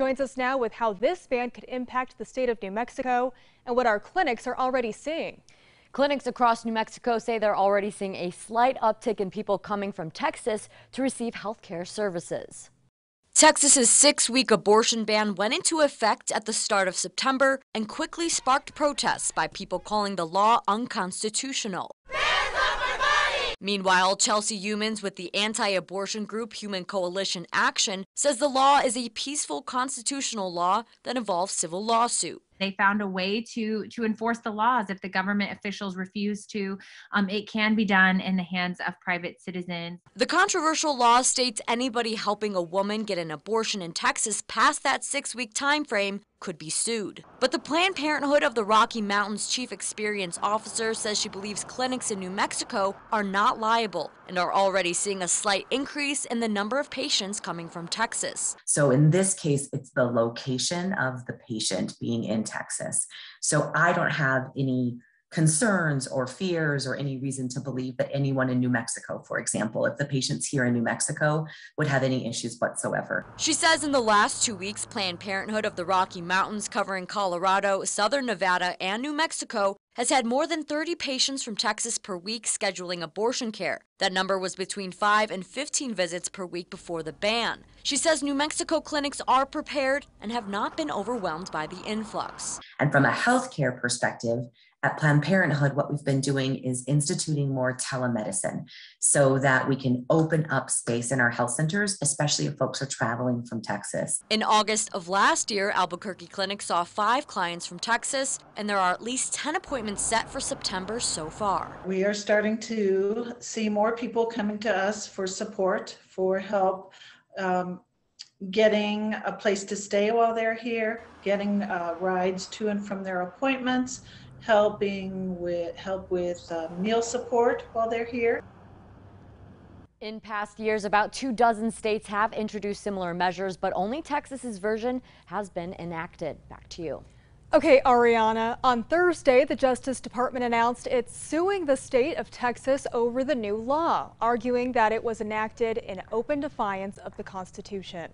Joins us now with how this ban could impact the state of New Mexico and what our clinics are already seeing. Clinics across New Mexico say they're already seeing a slight uptick in people coming from Texas to receive health care services. Texas's six week abortion ban went into effect at the start of September and quickly sparked protests by people calling the law unconstitutional. Meanwhile, Chelsey Youman with the anti-abortion group Human Coalition Action says the law is a peaceful constitutional law that involves civil lawsuit. They found a way to to enforce the laws. If the government officials refuse to, um, it can be done in the hands of private citizens. The controversial law states anybody helping a woman get an abortion in Texas past that six-week time frame could be sued. But the Planned Parenthood of the Rocky Mountains chief experience officer says she believes clinics in New Mexico are not liable and are already seeing a slight increase in the number of patients coming from Texas. So in this case, it's the location of the patient being in Texas. So I don't have any concerns or fears or any reason to believe that anyone in New Mexico, for example, if the patient's here in New Mexico, would have any issues whatsoever. She says in the last two weeks, Planned Parenthood of the Rocky Mountains, covering Colorado, Southern Nevada, and New Mexico, has had more than 30 patients from Texas per week scheduling abortion care. That number was between 5 and 15 visits per week before the ban. She says New Mexico clinics are prepared and have not been overwhelmed by the influx. And from a healthcare perspective, at Planned Parenthood, what we've been doing is instituting more telemedicine so that we can open up space in our health centers, especially if folks are traveling from Texas. In August of last year, Albuquerque Clinic saw five clients from Texas, and there are at least 10 appointments set for September so far. We are starting to see more people coming to us for support, for help. Um, getting a place to stay while they're here, getting uh, rides to and from their appointments, helping with help with uh, meal support while they're here. In past years, about two dozen states have introduced similar measures, but only Texas's version has been enacted. Back to you. Okay, Ariana. On Thursday, the Justice Department announced it's suing the state of Texas over the new law, arguing that it was enacted in open defiance of the Constitution.